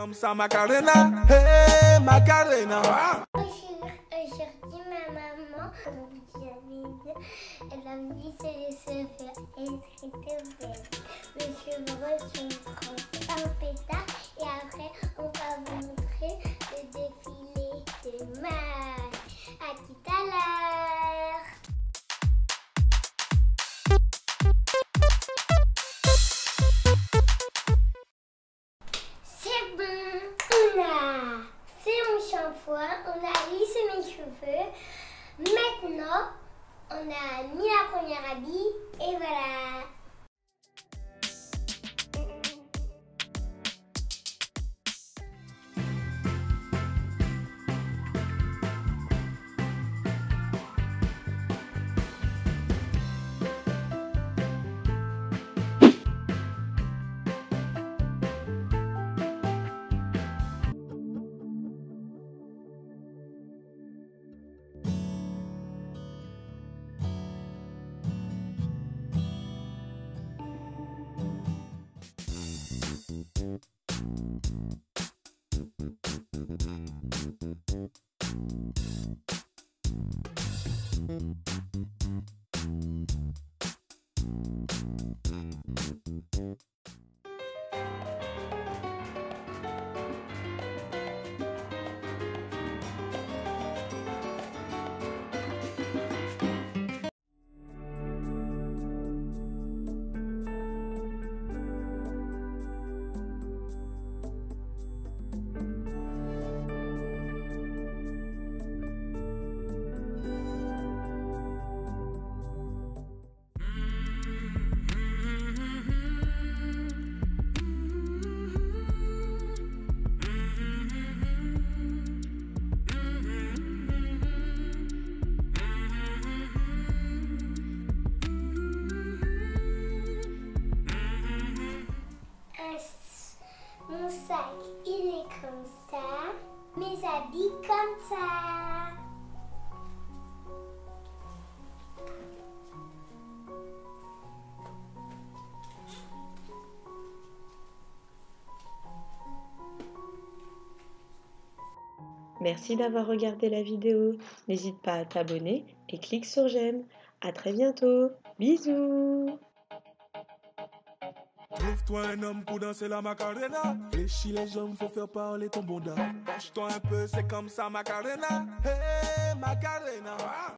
comme ça, Macarena. Hey, Macarena. Aujourd'hui, ma maman, elle a mis ses cheveux et c'était on a lissé mes cheveux. Maintenant, on a mis la première habit et voilà. Un sac, il est comme ça. Mes habits comme ça. Merci d'avoir regardé la vidéo. N'hésite pas à t'abonner et clique sur j'aime. À très bientôt. Bisous. Trouve-toi un homme pour danser la Macarena. Fléchis les jambes, faut faire parler ton bonda. Penche-toi un peu, c'est comme ça, Macarena. Hey, Macarena.